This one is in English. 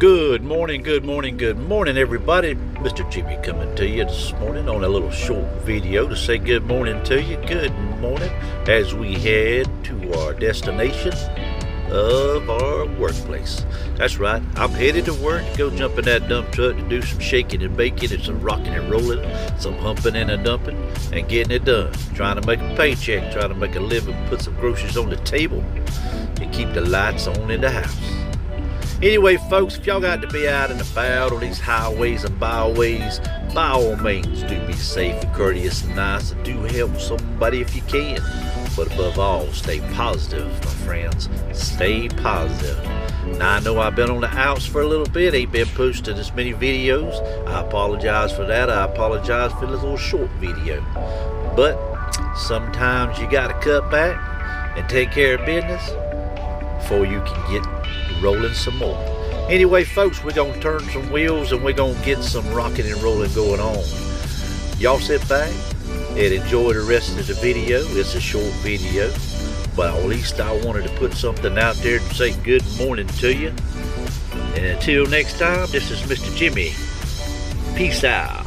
Good morning, good morning, good morning, everybody. Mr. Jimmy coming to you this morning on a little short video to say good morning to you. Good morning as we head to our destination of our workplace. That's right, I'm headed to work to go jump in that dump truck to do some shaking and baking and some rocking and rolling, some humping and a dumping, and getting it done. Trying to make a paycheck, trying to make a living, put some groceries on the table, and keep the lights on in the house. Anyway, folks, if y'all got to be out and about on these highways and byways, by all means, do be safe and courteous and nice and do help somebody if you can. But above all, stay positive, my friends. Stay positive. Now, I know I've been on the outs for a little bit, ain't been posting as many videos. I apologize for that. I apologize for this little short video. But sometimes you got to cut back and take care of business before you can get rolling some more. Anyway, folks, we're going to turn some wheels and we're going to get some rocking and rolling going on. Y'all sit back and enjoy the rest of the video. It's a short video, but at least I wanted to put something out there to say good morning to you. And until next time, this is Mr. Jimmy. Peace out.